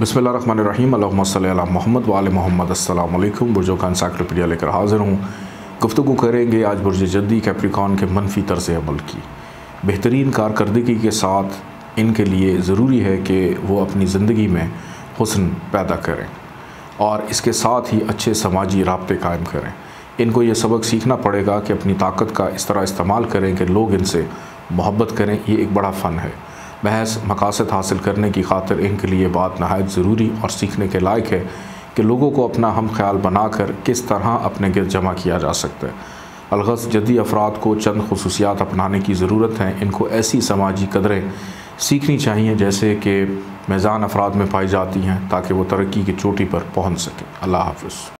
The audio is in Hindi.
बसमीम मोहम्मद वाल मोहम्मद। अल्लाम बुरजो का इंसाइक्लोपीडिया लेकर हाज़िर हूँ। गुफ्तु करेंगे आज बुरज जद्दी कैप्रिकॉन के मनफी तर्ज अमल की। बेहतरीन कारकर्दगी के साथ इनके लिए ज़रूरी है कि वो अपनी ज़िंदगी में हुसन पैदा करें और इसके साथ ही अच्छे समाजी रबते कायम करें। इनको ये सबक सीखना पड़ेगा कि अपनी ताकत का इस तरह इस्तेमाल करें कि लोग इनसे मोहब्बत करें। ये एक बड़ा फ़न है। महज मकासद हासिल करने की खातिर इनके लिए बात नहायत ज़रूरी और सीखने के लायक है कि लोगों को अपना हम ख्याल बनाकर किस तरह अपने गिर जमा किया जा सकता है। अलगस जदी अफराद को चंद खसूसियात अपनाने की ज़रूरत है, इनको ऐसी समाजी कदरें सीखनी चाहिए जैसे कि मैज़ान अफराद में पाई जाती हैं ताकि वो तरक्की की चोटी पर पहुँच सकें। अल्लाह हाफ़